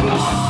Bye.